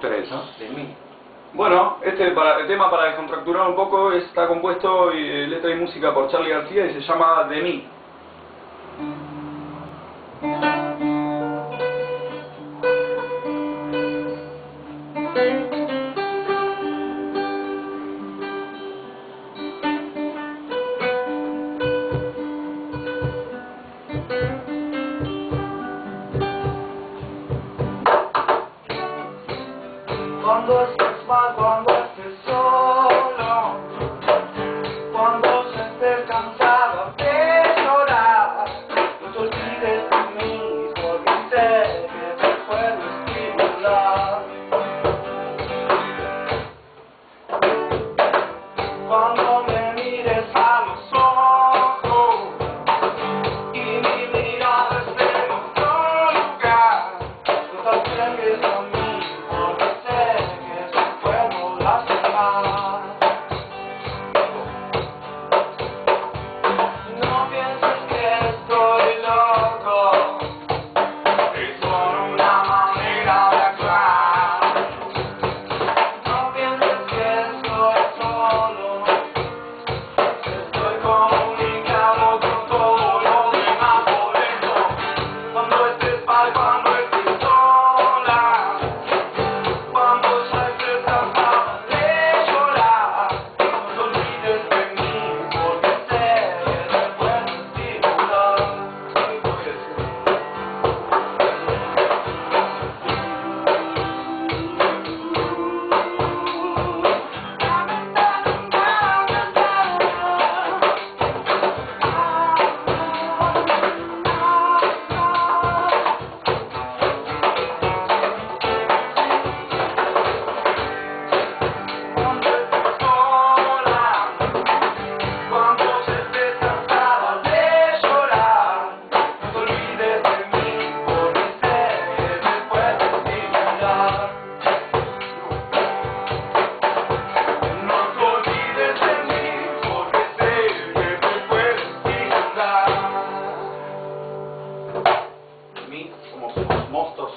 Tres, ¿no? De mí. Bueno, este para- el tema para descontracturar un poco está compuesto eh, letra y música por Charlie García y se llama De mí. Cuando estés mal, cuando estés solo, cuando se estés cansado de llorar, no te olvides de mí, porque sé monstruos.